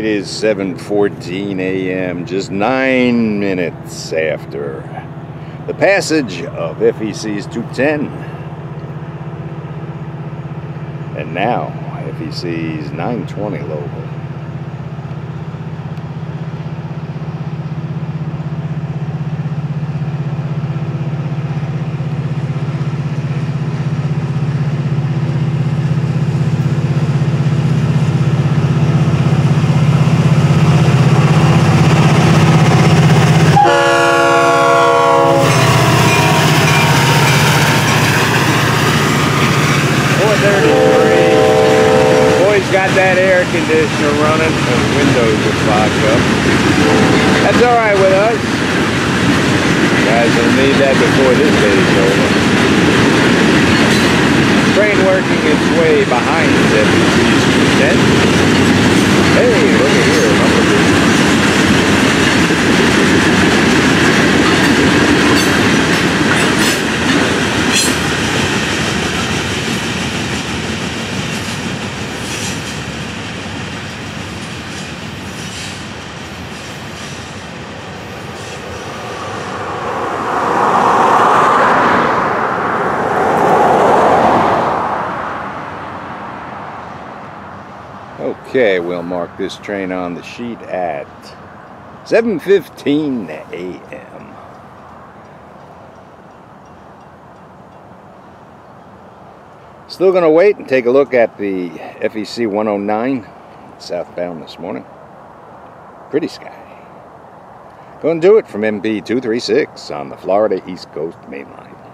It is 7.14 a.m., just nine minutes after the passage of FEC's 210. And now, FEC's 920 local. Got that air conditioner running, the windows are fogged up. That's alright with us. You guys will need that before this day's over. Train working its way behind FEC's 210. Hey, look at here, Okay, we'll mark this train on the sheet at 7.15 a.m. Still going to wait and take a look at the FEC 109 southbound this morning. Pretty sky. Going to do it from MP 236 on the Florida East Coast Main Line.